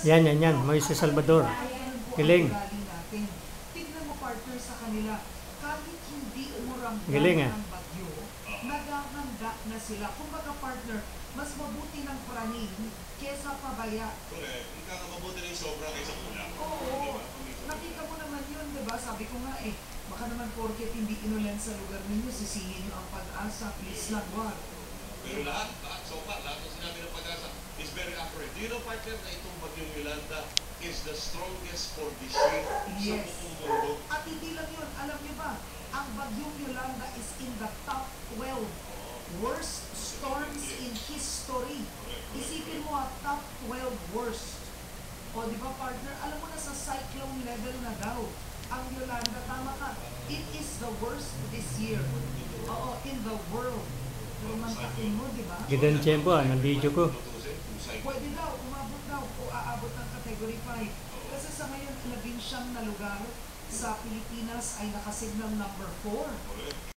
Yan, yan, yan. Moises Salvador. Galing. Tignan mo partner sa kanila, kahit hindi umurang Galing, ah. ng bagyo, naghahanda na sila. Kung baga partner, mas mabuti ng praning kesa pabaya. Correct. Ika mabuti na yung sobra kaysa kulang. Oo, nakita mo naman yun, di ba? Sabi ko nga eh, baka naman porket hindi inulan sa lugar ninyo, sisingin nyo ang pag-asa, please lang, wag. Pero lahat, lahat, so far, lahat ng sinabi ng pag-asa is very accurate. Do you know, partner, na itong bagyong Yolanda is the strongest for this year Yes. sa buong mundo? At hindi lang yun, alam niyo ba, ang bagyong Yolanda is in the top 12 worst storms in history. Isipin mo, ah, top 12 worst. O di ba partner, alam mo na sa cyclone level na daw, ang Yolanda, tama ka, it is the worst this year. Oo, in the world. Romantakin mo, di ba? Gidan Chempo, ah, ng video ko. Pwede daw, umabot daw, o aabot ng category 5. Kasi sa ngayon, labing siyam na lugar sa Pilipinas ay nakasignal number 4. Correct.